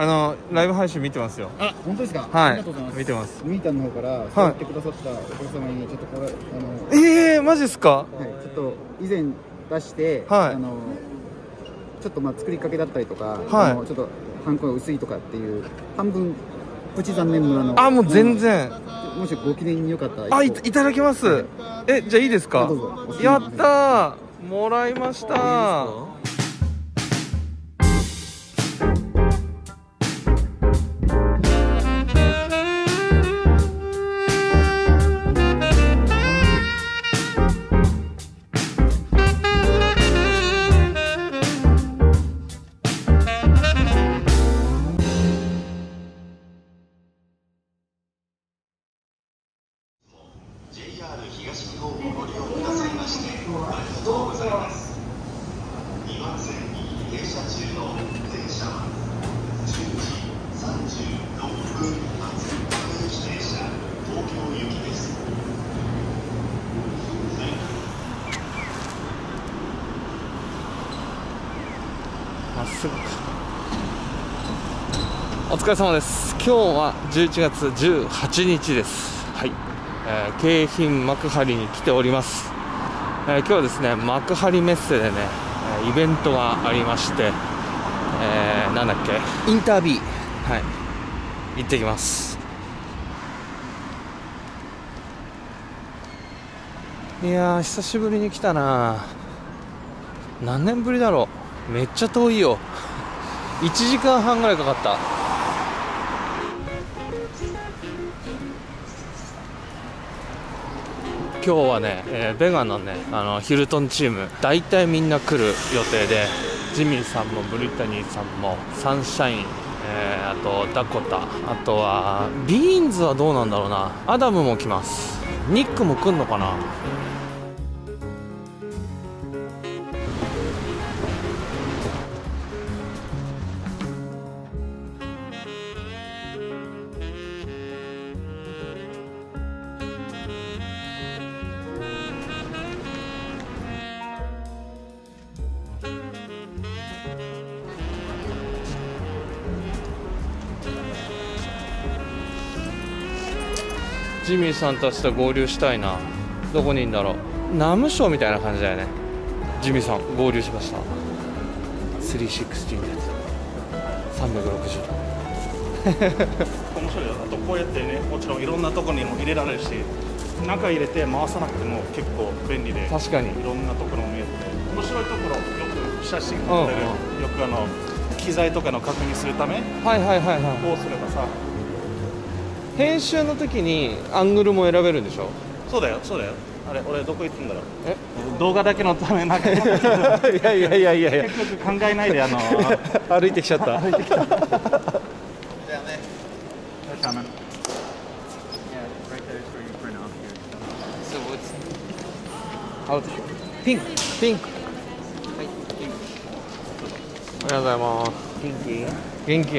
あのライブ配信見てますよ。あ本当ですか？はい。ありがとうございます。見てます。ミータンの方からそう言ってくださったお客様にちょっとこれあのええー、マジっすか？はい、ちょっと以前出して、はい。あのちょっとまあ作りかけだったりとか、はい。あのちょっとハンコが薄いとかっていう半分プチ残念村の。あもう全然。もしご記念によかったらあいいただきます。えじゃあいいですか？やったー。もらいました疲れ様です。今日は11月18日です。はい、えー京浜幕張に来ております、えー今日はですね幕張メッセでねえーイベントがありまして、えーなんだっけ？インタービー。はい。行ってきます。いやー久しぶりに来たな。何年ぶりだろう。めっちゃ遠いよ。1時間半ぐらいかかった今日はね、えーベガのねあのヒルトンチーム大体みんな来る予定でジミーさんもブリタニーさんもサンシャイン、えーあとダコタあとはビーンズはどうなんだろうな。アダムも来ます。ニックも来んのかな。ジミーさんたちと合流したいな。どこにいんだろう。ナムショーみたいな感じだよね。ジミーさん合流しました。360のやつ360度面白いよ。あとこうやってねもちろんいろんなところにも入れられるし中入れて回さなくても結構便利で確かに。いろんなところも見えて。面白いところよく写真撮れる、よくあの機材とかの確認するためはいはいはいはい。こうすればさ編集の時にアングルも選べるんでしょ？そうだよそうだよ。あれ俺どこ行ってんだろう。え？動画だけのためなんかいやいやいやいやいや。結局考えないであの 歩いてきちゃった。歩いてきたピンクピンクありがとうございます。元気元気い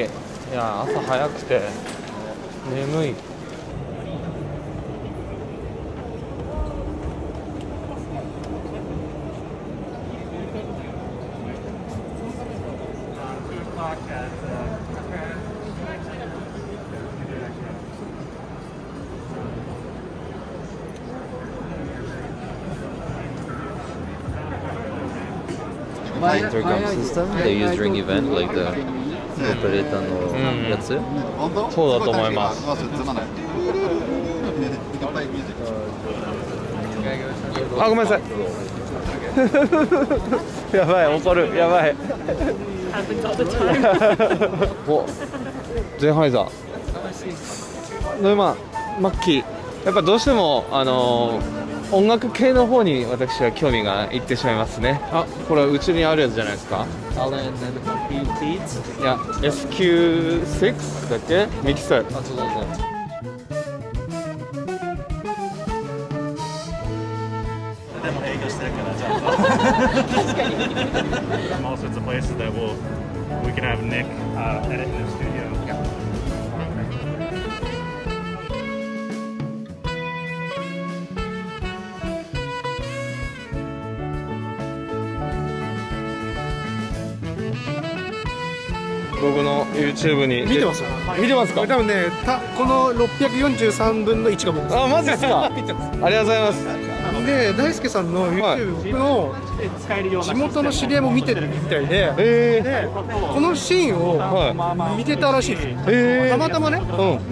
や朝早くて眠いマインターガムシステム they use during event like the オペレーターのやつ、そうだと思いますあごめんなさい。やばい怒る。やばい。お。ゼンハイザー。ノイマンマッキー。やっぱどうしてもあのー音楽系の方に私は興味がいってしまいますね。あこれうちにあるやつじゃないですか？いや SQ6 だっけ？ミキサー。あそうそうでも営業してるからじゃあ。most of the places that will we can have Nick uh, edit in the studio 僕の YouTube に。見てますよ。見てますか？多分ねたこの643分の1が僕。ですあマジですか？ありがとうございます。で大輔さんの YouTube、僕の地元の知り合いも見てるみたいで。えでこのシーンをは見てたらしいです、えー。たまたまね、う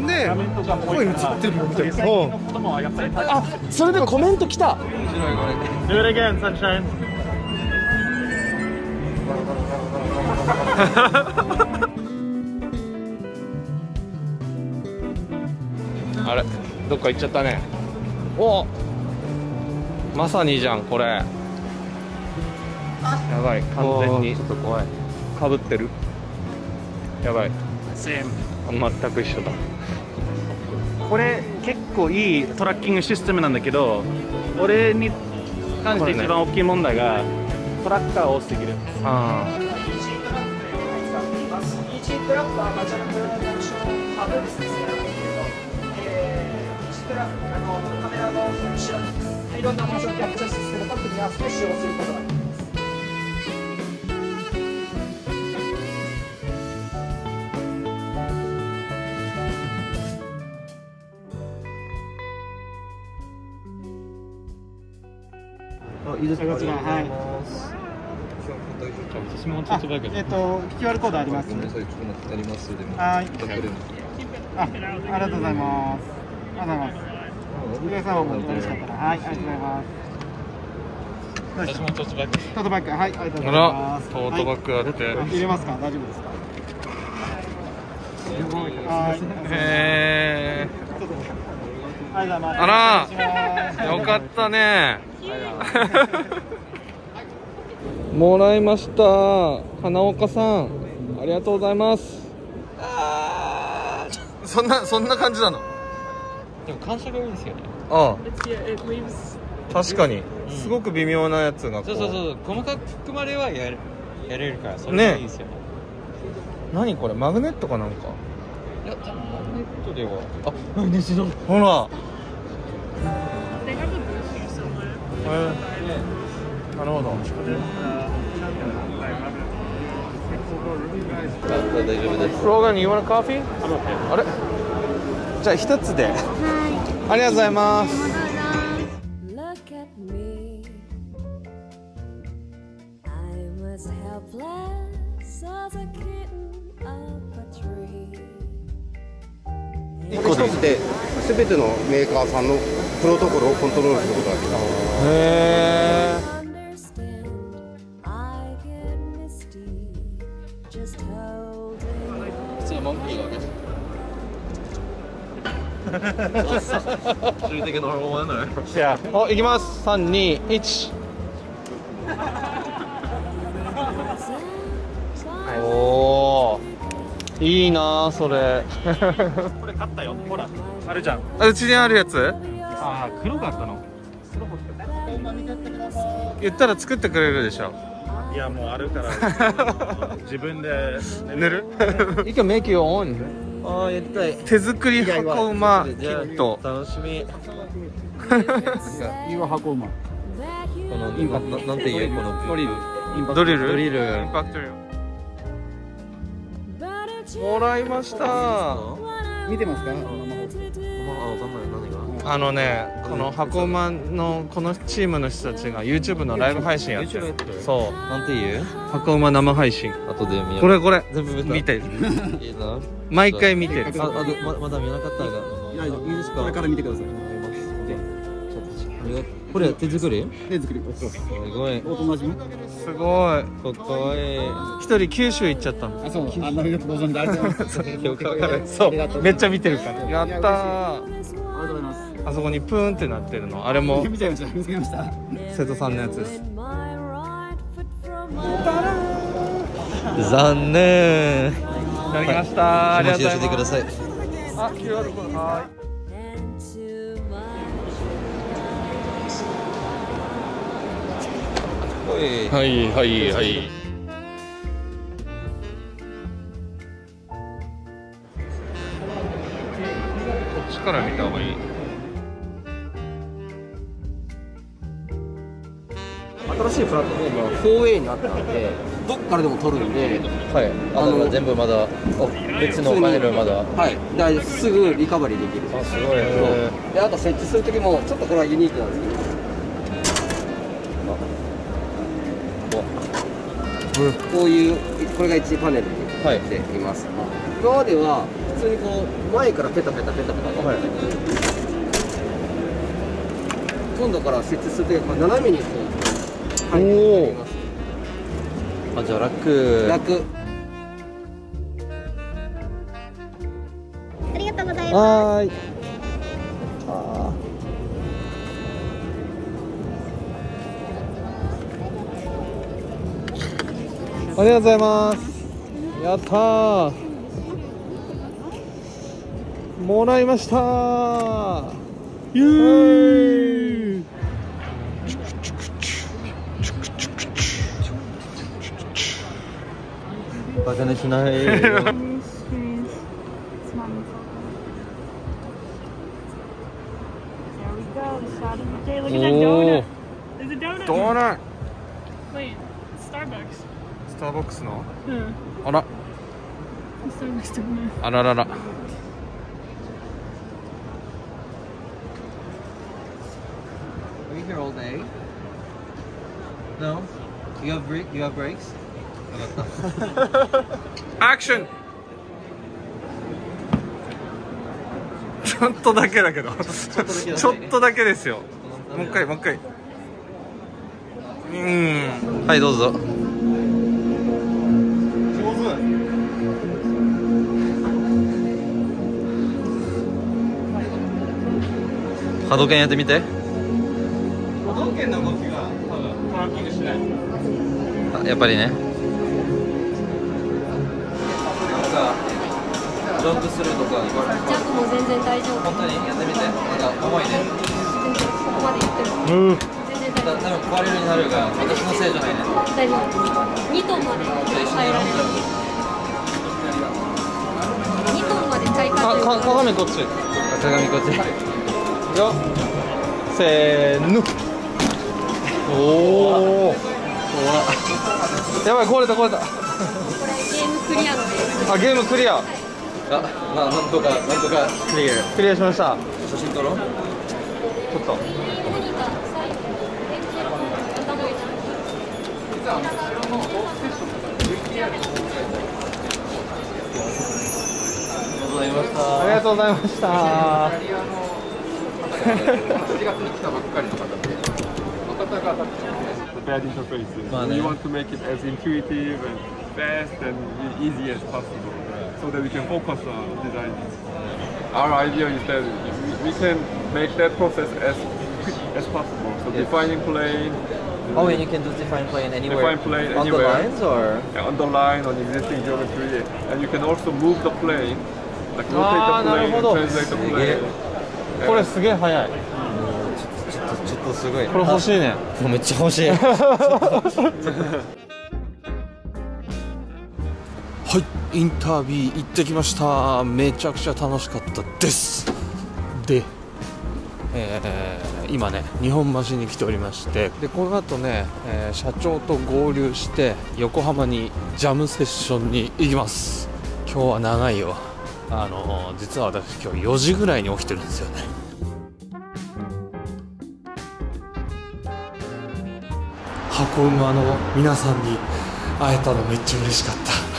で声映ってるよみたいですうん。あそれでコメント来た あれどっか行っちゃったね。おまさにじゃんこれ。やばい完全に。ちょっと怖い。かぶってる。やばい。Same. 全く一緒だ。これ結構いいトラッキングシステムなんだけど俺に関して一番大きい問題がトラッカー多すぎる。あイージートラック。が使っています。イージートラック。はガチャのプロダク。ションハブですね。あのカメラの後ろにいろんな場所をキャプチャシステム特には少し使用することができます。あり、がとうございますりがとうございます。皆様もよろしかったらはいありがとうございます。私もちょっとだけトートバッグはいありがとうございあます。らトートバッグあってはい。入れますか大丈夫ですかはい。へえありがとうござい。ますあらお願い。しますよかったねもらい。ました花岡さんありがとうござい。ますそんなそんな感じなのでも感謝が多いんですよね。ああ確かにすごく微妙なやつがこそうそうそう、細かく含まれはやれやれるから、それがいいですよね。何これ？マグネットかなんか？いや、多分マグネットでは。あ、マグネットだ。ほらなるほど大丈夫です。ローガン you want a coffee? あれじゃあ一つで。ありがとうございます.一個で。全てのメーカーさんのプロトコルをコントロールすることができます Should we take a normal one or? お行きます321おおいいなあそれ。これ買ったよ。ほらあるじゃん。あうちにあるやつ。ああ黒かったの。言ったら作ってくれるでしょ。いやもうあるから。自分で。塗る？You can make your own ああ、やりたい。手作り箱馬キット。楽しみ。岩箱馬。この、ななんていう？このドリル。ドリル？ドリル。インパクトルもらいました。見てますか？あ、のねこの箱馬のこのチームの人たちが YouTube のライブ配信やってる。YouTube やってる？そう。なんていう？箱馬生配信。後で見よう。これこれ。全部見た。見て。るいいな。毎回見てる。あ、あとままだ見なかったが。いやいいですか？これから見てください。ありがこれ手作り？手作り。おすごい。すごい。かっこいい。一人九州行っちゃったの。あそう。あのよくご存知ありがとうございます。そう。めっちゃ見てるから。やったー。ありがとうございます。あそこにプーンってなってるの。あれも。見ちゃいました見つけました。瀬戸さんのやつです。残念。いただきました、ありがとうございます。さい。あ QR コードはい。いはい。はい。はい。こっちから見た方がいい。新しいプラットフォームが 4way になったのでどこからでも取るんではい。あだから全部まだあ別のパネルまだ。はい。だからす。ぐリカバリーできる。あすごい。そう。であと設置する時もちょっとこれはユニークなんですけど。こういうこれが1パネルになっています、今までは普通にこう前からペタペタペタペタ、今度から設置する時は斜めにこう入っていますあじゃあ楽。楽。ありがとうございます。はーい。あー。ありがとうございます。やったー。もらいましたー。イエーイバカにしないよ There we go. Shot of the day. Look at that Oh. donut. There's a donut. ドーナ Wait, Starbucks. スターバックスの Hmm. あら Starbucks donut. あららら Are you here all day? No? You have break? You have breaks? アクションちょっとだけだけどちょっとだけですよ。もう一回もう一回。うん。はいどうぞ。波動拳やってみて。波動拳の動きが多分トラッキングしない。あやっぱりねジャンプするとかジャンプも全然大丈夫本当にやってみて。なんか重いね。全然ここまで行ってもうん。全然大丈夫多分壊れるになるが私のせいじゃないね。大丈夫。2トンまで。耐えられる2トンまで耐えあか鏡こっち。鏡こっち。よ。せーの。おおやばい壊れた壊れた。これゲームクリアのですあゲームクリアあまあなんとかなんとか。クリアクリアしました。写真撮ろう。ちょっと。ありがとうございました。イタリアの方が8月に来たばっかりの方で、そ方が当たってますね。So that we can focus on design. Our idea is that we can make that process as quick as possible. So Yes. defining plane. Oh, and you can just define plane anywhere Define plane on anywhere. the lines or Yeah, on the line, on existing geometry, and you can also move the plane, like rotate あー the なる plane, ほど translate the すげ plane. えこれすげえ早いちょっとちょっとすごいこれ欲しいねあめっちゃ欲しいはいインタビュー行ってきました。めちゃくちゃ楽しかったです。で、えー今ね日本橋に来ておりましてでこの後ね、えー社長と合流して横浜にジャムセッションに行きます。今日は長いよ。あのー実は私今日4時ぐらいに起きてるんですよね。箱馬の皆さんに会えたのめっちゃ嬉しかった。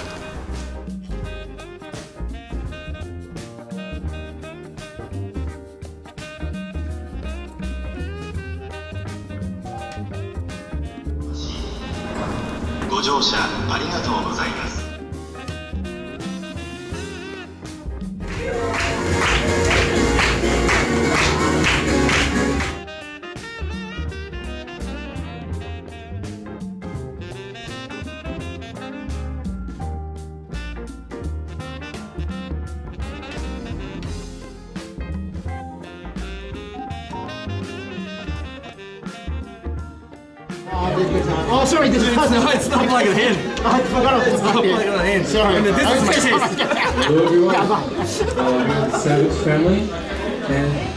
乗車ありがとうございます。あ、sure, this is Hi, it's not like a hand. I forgot it's not like a hand. Sorry. And this is my case. Yeah, bye. Uh, Savage family and